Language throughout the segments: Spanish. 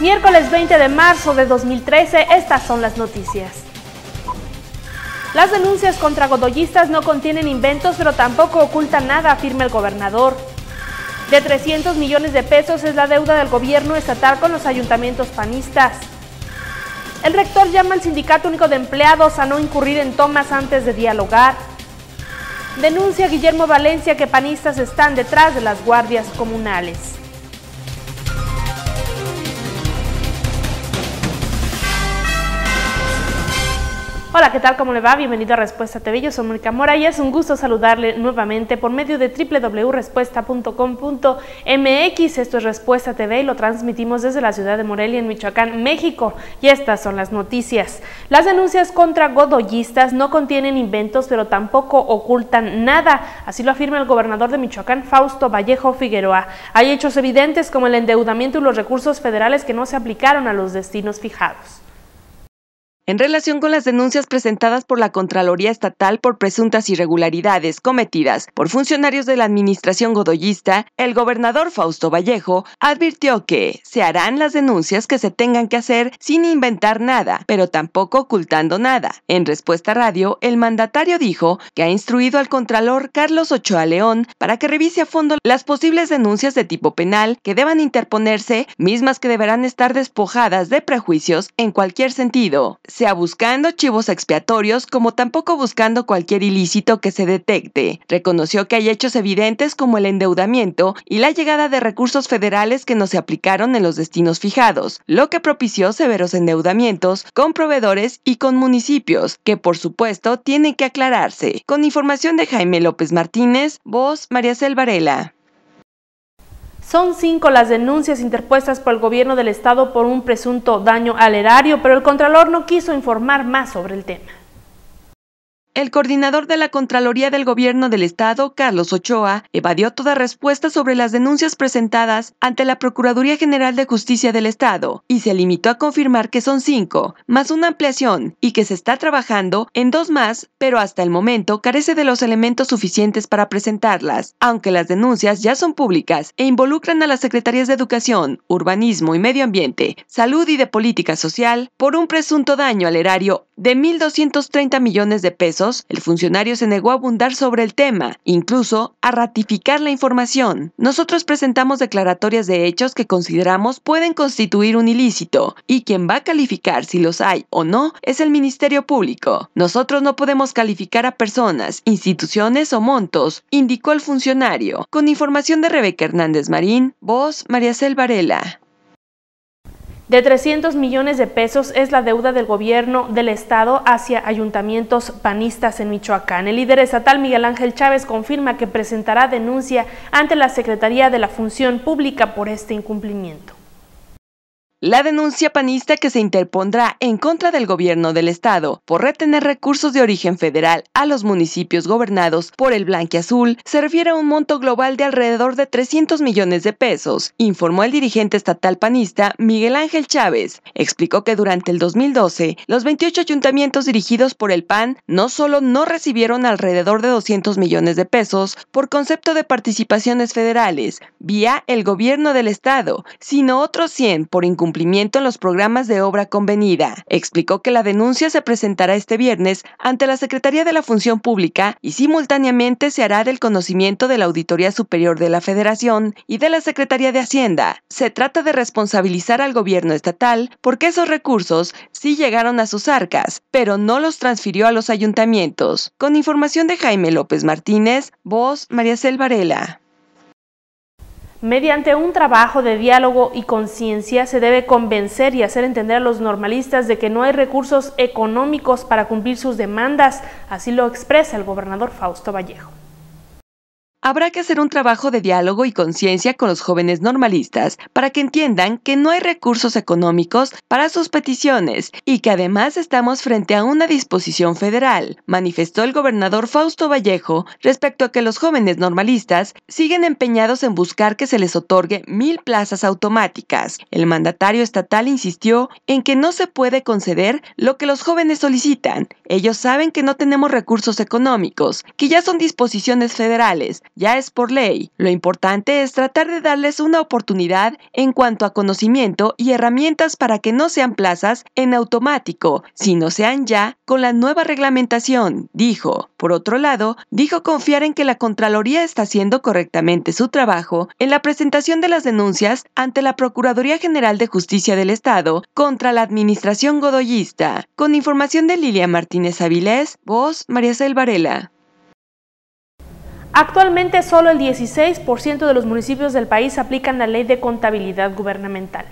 Miércoles 20 de marzo de 2013, estas son las noticias. Las denuncias contra godoyistas no contienen inventos, pero tampoco ocultan nada, afirma el gobernador. De 300 millones de pesos es la deuda del gobierno estatal con los ayuntamientos panistas. El rector llama al Sindicato Único de Empleados a no incurrir en tomas antes de dialogar. Denuncia Guillermo Valencia que panistas están detrás de las guardias comunales. Hola, ¿qué tal? ¿Cómo le va? Bienvenido a Respuesta TV. Yo soy Mónica Mora y es un gusto saludarle nuevamente por medio de www.respuesta.com.mx. Esto es Respuesta TV y lo transmitimos desde la ciudad de Morelia, en Michoacán, México. Y estas son las noticias. Las denuncias contra godoyistas no contienen inventos, pero tampoco ocultan nada. Así lo afirma el gobernador de Michoacán, Fausto Vallejo Figueroa. Hay hechos evidentes como el endeudamiento y los recursos federales que no se aplicaron a los destinos fijados. En relación con las denuncias presentadas por la Contraloría Estatal por presuntas irregularidades cometidas por funcionarios de la Administración Godoyista, el gobernador Fausto Vallejo advirtió que se harán las denuncias que se tengan que hacer sin inventar nada, pero tampoco ocultando nada. En respuesta a radio, el mandatario dijo que ha instruido al Contralor Carlos Ochoa León para que revise a fondo las posibles denuncias de tipo penal que deban interponerse, mismas que deberán estar despojadas de prejuicios en cualquier sentido sea buscando chivos expiatorios como tampoco buscando cualquier ilícito que se detecte. Reconoció que hay hechos evidentes como el endeudamiento y la llegada de recursos federales que no se aplicaron en los destinos fijados, lo que propició severos endeudamientos con proveedores y con municipios, que por supuesto tienen que aclararse. Con información de Jaime López Martínez, voz María Cel Varela. Son cinco las denuncias interpuestas por el gobierno del estado por un presunto daño al erario, pero el Contralor no quiso informar más sobre el tema. El coordinador de la Contraloría del Gobierno del Estado, Carlos Ochoa, evadió toda respuesta sobre las denuncias presentadas ante la Procuraduría General de Justicia del Estado y se limitó a confirmar que son cinco, más una ampliación, y que se está trabajando en dos más, pero hasta el momento carece de los elementos suficientes para presentarlas, aunque las denuncias ya son públicas e involucran a las Secretarías de Educación, Urbanismo y Medio Ambiente, Salud y de Política Social por un presunto daño al erario de 1.230 millones de pesos, el funcionario se negó a abundar sobre el tema, incluso a ratificar la información. Nosotros presentamos declaratorias de hechos que consideramos pueden constituir un ilícito, y quien va a calificar si los hay o no es el Ministerio Público. Nosotros no podemos calificar a personas, instituciones o montos, indicó el funcionario. Con información de Rebeca Hernández Marín, voz María Cel Varela de 300 millones de pesos es la deuda del gobierno del estado hacia ayuntamientos panistas en Michoacán. El líder estatal Miguel Ángel Chávez confirma que presentará denuncia ante la Secretaría de la Función Pública por este incumplimiento. La denuncia panista que se interpondrá en contra del gobierno del estado por retener recursos de origen federal a los municipios gobernados por el Azul se refiere a un monto global de alrededor de 300 millones de pesos, informó el dirigente estatal panista Miguel Ángel Chávez. Explicó que durante el 2012, los 28 ayuntamientos dirigidos por el PAN no solo no recibieron alrededor de 200 millones de pesos por concepto de participaciones federales vía el gobierno del estado, sino otros 100 por incumplimiento cumplimiento en los programas de obra convenida. Explicó que la denuncia se presentará este viernes ante la Secretaría de la Función Pública y simultáneamente se hará del conocimiento de la Auditoría Superior de la Federación y de la Secretaría de Hacienda. Se trata de responsabilizar al gobierno estatal porque esos recursos sí llegaron a sus arcas, pero no los transfirió a los ayuntamientos. Con información de Jaime López Martínez, voz María Cel Varela. Mediante un trabajo de diálogo y conciencia se debe convencer y hacer entender a los normalistas de que no hay recursos económicos para cumplir sus demandas, así lo expresa el gobernador Fausto Vallejo. Habrá que hacer un trabajo de diálogo y conciencia con los jóvenes normalistas para que entiendan que no hay recursos económicos para sus peticiones y que además estamos frente a una disposición federal, manifestó el gobernador Fausto Vallejo respecto a que los jóvenes normalistas siguen empeñados en buscar que se les otorgue mil plazas automáticas. El mandatario estatal insistió en que no se puede conceder lo que los jóvenes solicitan. Ellos saben que no tenemos recursos económicos, que ya son disposiciones federales, ya es por ley. Lo importante es tratar de darles una oportunidad en cuanto a conocimiento y herramientas para que no sean plazas en automático, sino sean ya con la nueva reglamentación, dijo. Por otro lado, dijo confiar en que la Contraloría está haciendo correctamente su trabajo en la presentación de las denuncias ante la Procuraduría General de Justicia del Estado contra la administración godoyista. Con información de Lilia Martínez Avilés, voz María Cel Varela. Actualmente solo el 16% de los municipios del país aplican la ley de contabilidad gubernamental.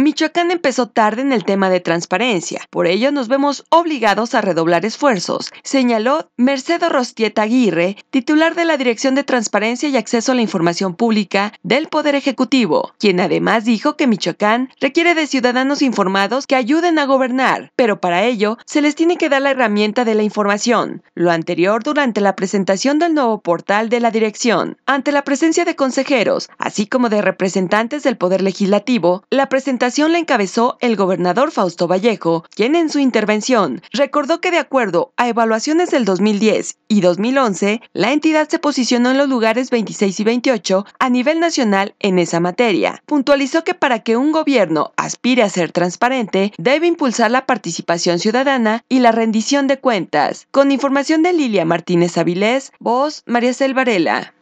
Michoacán empezó tarde en el tema de transparencia, por ello nos vemos obligados a redoblar esfuerzos, señaló Mercedo Rostieta Aguirre, titular de la Dirección de Transparencia y Acceso a la Información Pública del Poder Ejecutivo, quien además dijo que Michoacán requiere de ciudadanos informados que ayuden a gobernar, pero para ello se les tiene que dar la herramienta de la información. Lo anterior durante la presentación del nuevo portal de la dirección, ante la presencia de consejeros, así como de representantes del Poder Legislativo, la presentación la encabezó el gobernador Fausto Vallejo, quien en su intervención recordó que de acuerdo a evaluaciones del 2010 y 2011, la entidad se posicionó en los lugares 26 y 28 a nivel nacional en esa materia. Puntualizó que para que un gobierno aspire a ser transparente, debe impulsar la participación ciudadana y la rendición de cuentas. Con información de Lilia Martínez Avilés, voz María Cel Varela.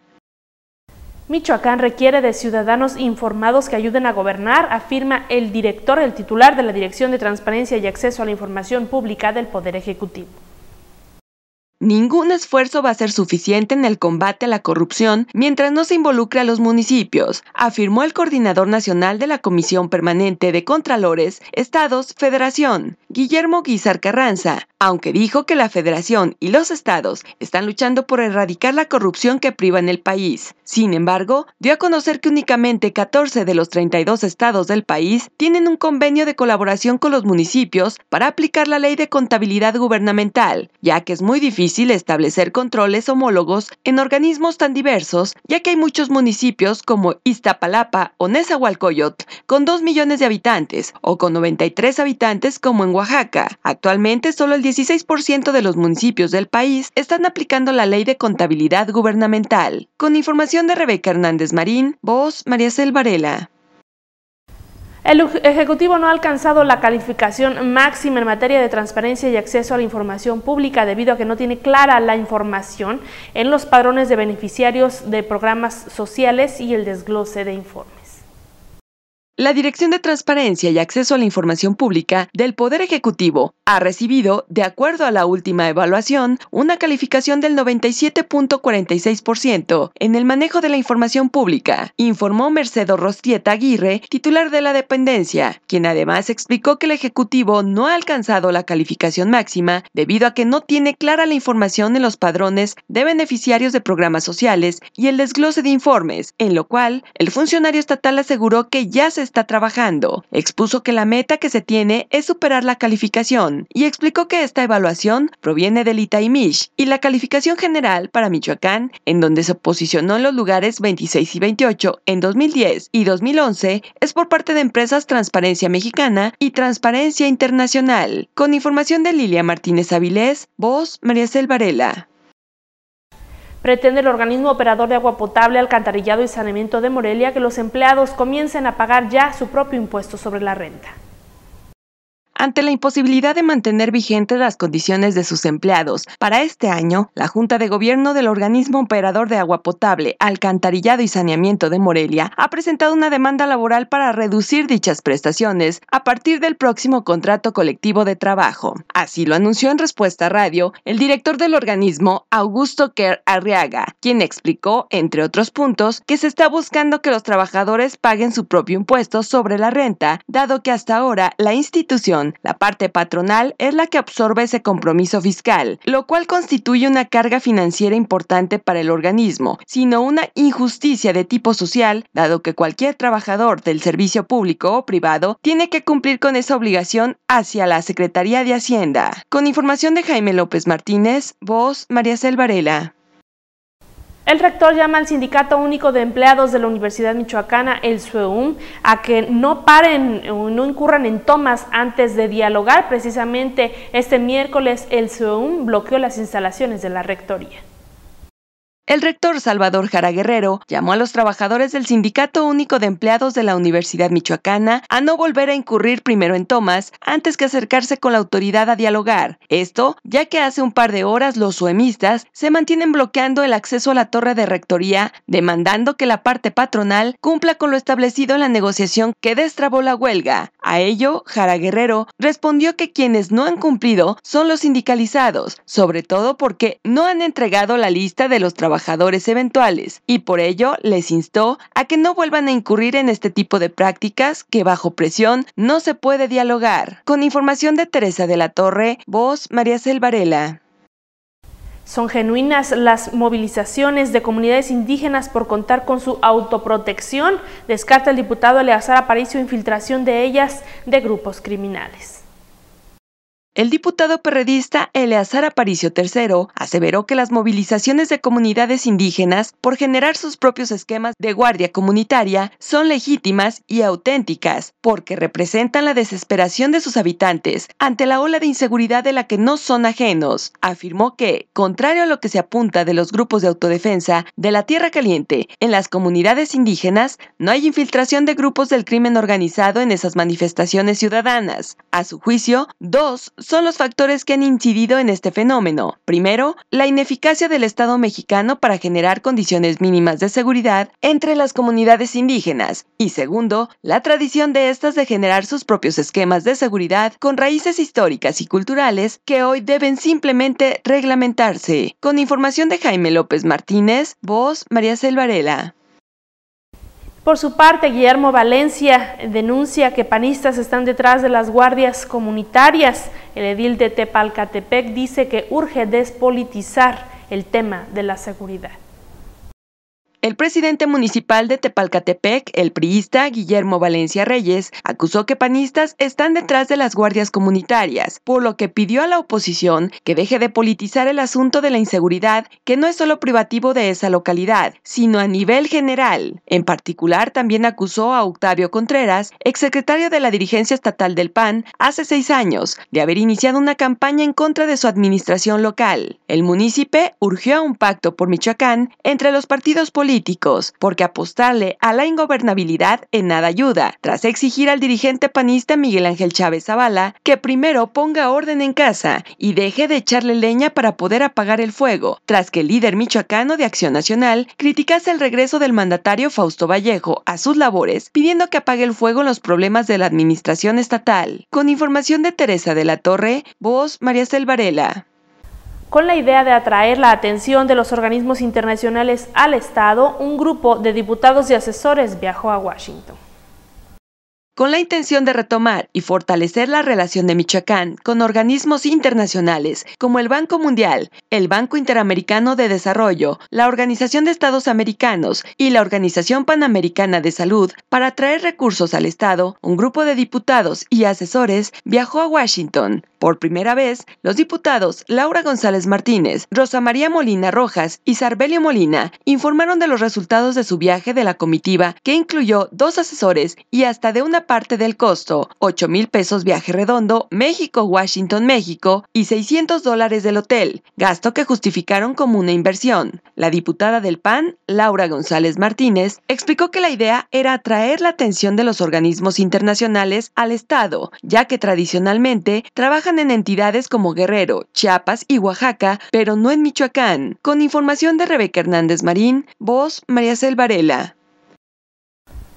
Michoacán requiere de ciudadanos informados que ayuden a gobernar, afirma el director, el titular de la Dirección de Transparencia y Acceso a la Información Pública del Poder Ejecutivo. Ningún esfuerzo va a ser suficiente en el combate a la corrupción mientras no se involucre a los municipios, afirmó el coordinador nacional de la Comisión Permanente de Contralores, Estados, Federación, Guillermo Guizar Carranza, aunque dijo que la Federación y los estados están luchando por erradicar la corrupción que priva en el país. Sin embargo, dio a conocer que únicamente 14 de los 32 estados del país tienen un convenio de colaboración con los municipios para aplicar la ley de contabilidad gubernamental, ya que es muy difícil establecer controles homólogos en organismos tan diversos, ya que hay muchos municipios como Iztapalapa o Nezahualcóyotl con 2 millones de habitantes o con 93 habitantes como en Oaxaca. Actualmente solo el 16% de los municipios del país están aplicando la ley de contabilidad gubernamental. Con información de Rebeca Hernández Marín, voz María Cel Varela. El Ejecutivo no ha alcanzado la calificación máxima en materia de transparencia y acceso a la información pública debido a que no tiene clara la información en los padrones de beneficiarios de programas sociales y el desglose de informes. La Dirección de Transparencia y Acceso a la Información Pública del Poder Ejecutivo ha recibido, de acuerdo a la última evaluación, una calificación del 97.46% en el manejo de la información pública, informó Mercedo Rostieta Aguirre, titular de la dependencia, quien además explicó que el Ejecutivo no ha alcanzado la calificación máxima debido a que no tiene clara la información en los padrones de beneficiarios de programas sociales y el desglose de informes, en lo cual el funcionario estatal aseguró que ya se está trabajando. Expuso que la meta que se tiene es superar la calificación y explicó que esta evaluación proviene del ITAIMISH y la calificación general para Michoacán, en donde se posicionó en los lugares 26 y 28 en 2010 y 2011, es por parte de empresas Transparencia Mexicana y Transparencia Internacional. Con información de Lilia Martínez Avilés, voz María Cel Varela pretende el organismo operador de agua potable, alcantarillado y saneamiento de Morelia que los empleados comiencen a pagar ya su propio impuesto sobre la renta. Ante la imposibilidad de mantener vigentes las condiciones de sus empleados, para este año, la Junta de Gobierno del Organismo Operador de Agua Potable, Alcantarillado y Saneamiento de Morelia ha presentado una demanda laboral para reducir dichas prestaciones a partir del próximo contrato colectivo de trabajo. Así lo anunció en respuesta a radio el director del organismo, Augusto Kerr Arriaga, quien explicó, entre otros puntos, que se está buscando que los trabajadores paguen su propio impuesto sobre la renta, dado que hasta ahora la institución la parte patronal es la que absorbe ese compromiso fiscal, lo cual constituye una carga financiera importante para el organismo, sino una injusticia de tipo social, dado que cualquier trabajador del servicio público o privado tiene que cumplir con esa obligación hacia la Secretaría de Hacienda. Con información de Jaime López Martínez, voz María Selvarela. El rector llama al Sindicato Único de Empleados de la Universidad Michoacana, el SUEUM, a que no paren no incurran en tomas antes de dialogar. Precisamente este miércoles el SUEUM bloqueó las instalaciones de la rectoría. El rector Salvador Jara Guerrero llamó a los trabajadores del Sindicato Único de Empleados de la Universidad Michoacana a no volver a incurrir primero en tomas antes que acercarse con la autoridad a dialogar. Esto, ya que hace un par de horas los suemistas se mantienen bloqueando el acceso a la torre de rectoría, demandando que la parte patronal cumpla con lo establecido en la negociación que destrabó la huelga. A ello, Jara Guerrero respondió que quienes no han cumplido son los sindicalizados, sobre todo porque no han entregado la lista de los trabajadores trabajadores eventuales y por ello les instó a que no vuelvan a incurrir en este tipo de prácticas que bajo presión no se puede dialogar. Con información de Teresa de la Torre, voz María Selvarela. Son genuinas las movilizaciones de comunidades indígenas por contar con su autoprotección, descarta el diputado Eleazar Aparicio infiltración de ellas de grupos criminales. El diputado perredista Eleazar Aparicio III aseveró que las movilizaciones de comunidades indígenas por generar sus propios esquemas de guardia comunitaria son legítimas y auténticas, porque representan la desesperación de sus habitantes ante la ola de inseguridad de la que no son ajenos. Afirmó que, contrario a lo que se apunta de los grupos de autodefensa de la Tierra Caliente, en las comunidades indígenas no hay infiltración de grupos del crimen organizado en esas manifestaciones ciudadanas. A su juicio, dos son los factores que han incidido en este fenómeno. Primero, la ineficacia del Estado mexicano para generar condiciones mínimas de seguridad entre las comunidades indígenas. Y segundo, la tradición de estas de generar sus propios esquemas de seguridad con raíces históricas y culturales que hoy deben simplemente reglamentarse. Con información de Jaime López Martínez, voz María Selvarela. Por su parte, Guillermo Valencia denuncia que panistas están detrás de las guardias comunitarias. El edil de Tepalcatepec dice que urge despolitizar el tema de la seguridad. El presidente municipal de Tepalcatepec, el priista Guillermo Valencia Reyes, acusó que panistas están detrás de las guardias comunitarias, por lo que pidió a la oposición que deje de politizar el asunto de la inseguridad, que no es solo privativo de esa localidad, sino a nivel general. En particular, también acusó a Octavio Contreras, exsecretario de la dirigencia estatal del PAN, hace seis años, de haber iniciado una campaña en contra de su administración local. El municipio urgió a un pacto por Michoacán entre los partidos políticos políticos, porque apostarle a la ingobernabilidad en nada ayuda, tras exigir al dirigente panista Miguel Ángel Chávez Zavala que primero ponga orden en casa y deje de echarle leña para poder apagar el fuego, tras que el líder michoacano de Acción Nacional criticase el regreso del mandatario Fausto Vallejo a sus labores, pidiendo que apague el fuego en los problemas de la administración estatal. Con información de Teresa de la Torre, voz María Selvarela. Con la idea de atraer la atención de los organismos internacionales al Estado, un grupo de diputados y asesores viajó a Washington con la intención de retomar y fortalecer la relación de Michoacán con organismos internacionales como el Banco Mundial, el Banco Interamericano de Desarrollo, la Organización de Estados Americanos y la Organización Panamericana de Salud para traer recursos al Estado, un grupo de diputados y asesores viajó a Washington. Por primera vez, los diputados Laura González Martínez, Rosa María Molina Rojas y Sarbelio Molina informaron de los resultados de su viaje de la comitiva, que incluyó dos asesores y hasta de una parte del costo, 8 mil pesos viaje redondo, México-Washington, México, y 600 dólares del hotel, gasto que justificaron como una inversión. La diputada del PAN, Laura González Martínez, explicó que la idea era atraer la atención de los organismos internacionales al Estado, ya que tradicionalmente en entidades como Guerrero, Chiapas y Oaxaca, pero no en Michoacán. Con información de Rebeca Hernández Marín, voz María Selvarela.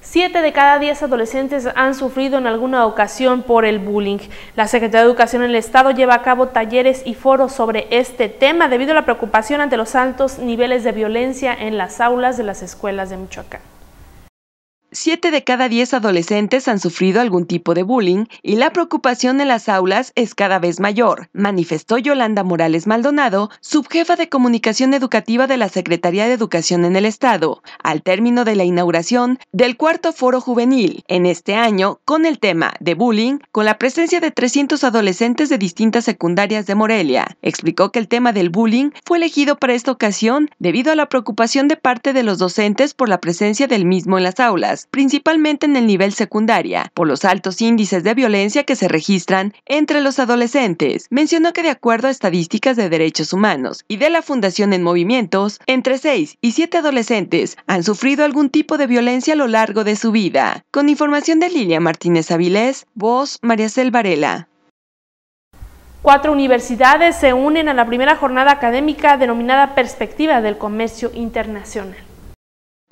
Siete de cada diez adolescentes han sufrido en alguna ocasión por el bullying. La Secretaría de Educación en el Estado lleva a cabo talleres y foros sobre este tema debido a la preocupación ante los altos niveles de violencia en las aulas de las escuelas de Michoacán. Siete de cada diez adolescentes han sufrido algún tipo de bullying y la preocupación en las aulas es cada vez mayor, manifestó Yolanda Morales Maldonado, subjefa de comunicación educativa de la Secretaría de Educación en el Estado, al término de la inauguración del cuarto foro juvenil, en este año con el tema de bullying, con la presencia de 300 adolescentes de distintas secundarias de Morelia. Explicó que el tema del bullying fue elegido para esta ocasión debido a la preocupación de parte de los docentes por la presencia del mismo en las aulas principalmente en el nivel secundaria, por los altos índices de violencia que se registran entre los adolescentes. Mencionó que de acuerdo a estadísticas de derechos humanos y de la Fundación en Movimientos, entre 6 y 7 adolescentes han sufrido algún tipo de violencia a lo largo de su vida. Con información de Lilia Martínez Avilés, voz María Cel Varela. Cuatro universidades se unen a la primera jornada académica denominada Perspectiva del Comercio Internacional.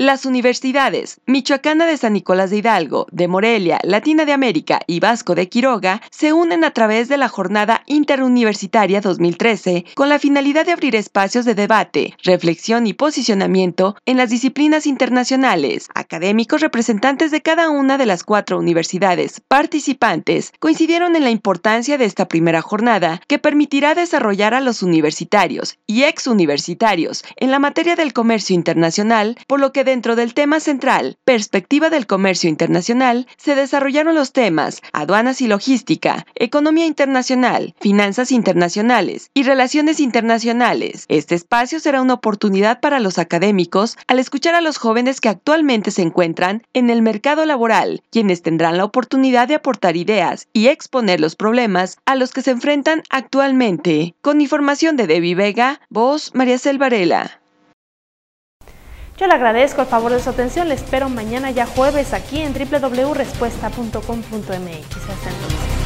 Las universidades Michoacana de San Nicolás de Hidalgo, de Morelia, Latina de América y Vasco de Quiroga se unen a través de la Jornada Interuniversitaria 2013 con la finalidad de abrir espacios de debate, reflexión y posicionamiento en las disciplinas internacionales. Académicos representantes de cada una de las cuatro universidades participantes coincidieron en la importancia de esta primera jornada que permitirá desarrollar a los universitarios y exuniversitarios en la materia del comercio internacional, por lo que dentro del tema central, perspectiva del comercio internacional, se desarrollaron los temas aduanas y logística, economía internacional, finanzas internacionales y relaciones internacionales. Este espacio será una oportunidad para los académicos al escuchar a los jóvenes que actualmente se encuentran en el mercado laboral, quienes tendrán la oportunidad de aportar ideas y exponer los problemas a los que se enfrentan actualmente. Con información de Debbie Vega, voz María Cel Varela. Yo le agradezco el favor de su atención, le espero mañana ya jueves aquí en www.respuesta.com.mx. Hasta entonces.